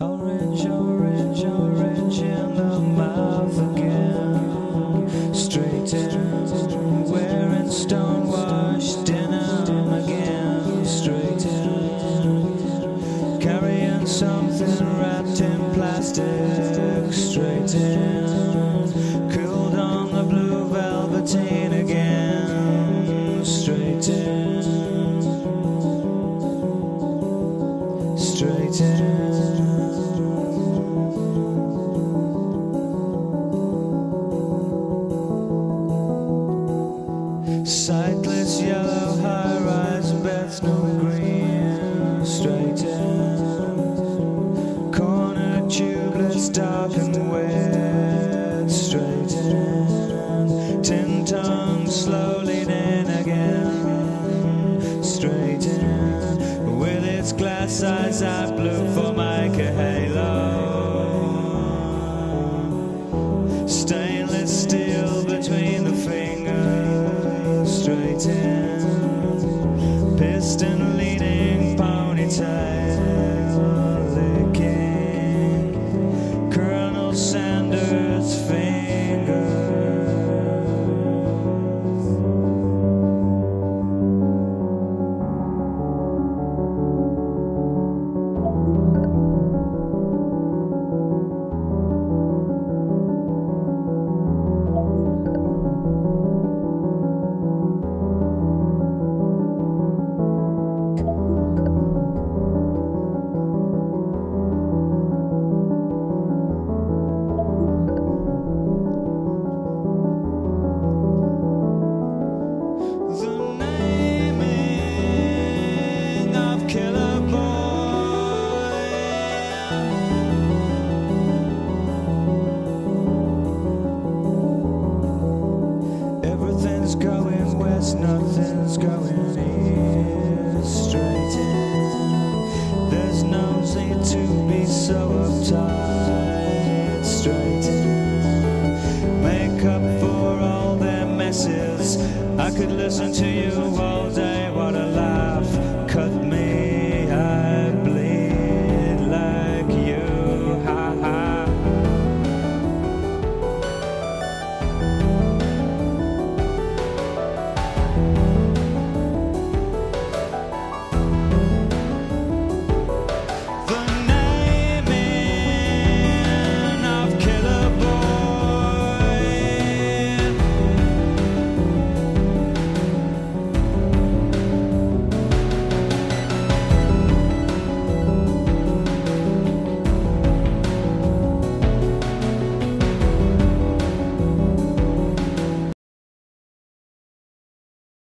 Orange, orange, orange in the mouth again. Straight in, wearing stonewashed denim again. Straight in, carrying something wrapped in plastic. Straight in, Sightless yellow high rise beds, no Green Straight in Corner tubeless dark and wet Straight in Tin tongue slowly in again Straight in With its glass eyes I blew for Micah ponytail nothing's going east. Straight in. There's no need to be so uptight. Straight in. Make up for all their messes. I could listen to you all